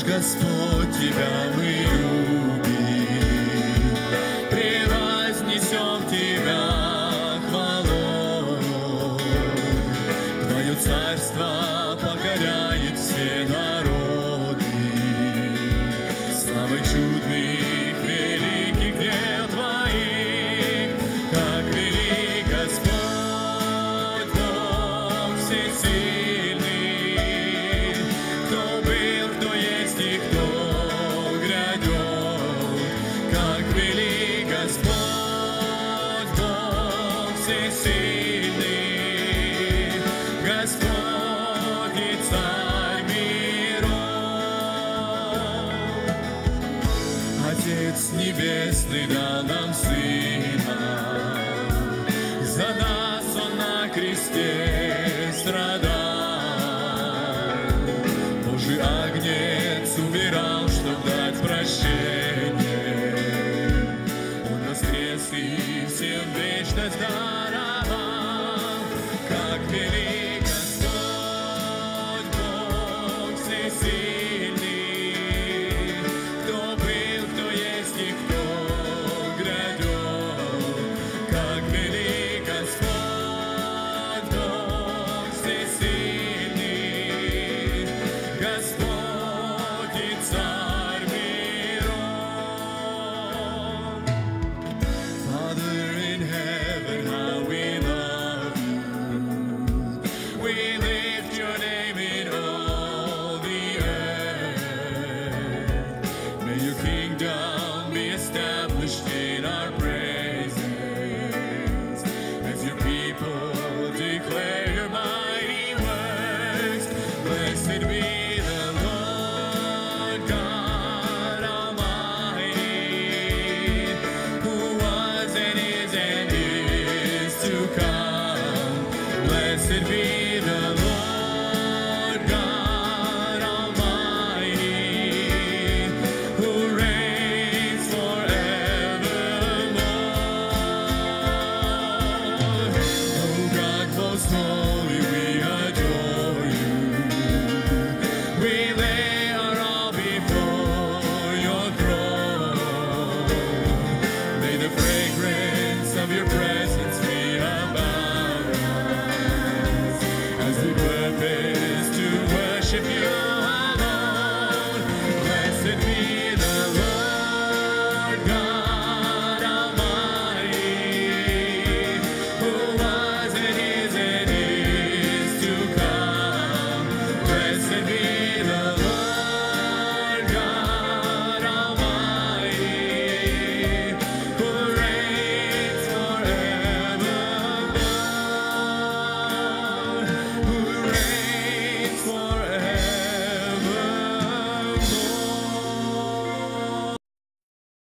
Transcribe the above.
Господь, Тебя мы любим, превознесем Тебя хвалою. Твое царство покоряет все народы, славы чудных, великих дел Твоих, как велик Господь, Бог всесильный, Отец Небесный дал нам Сына, За нас Он на кресте страдал. Божий Агнец умирал, чтоб дать прощение. Он воскрес и всем вечность даровал, как велик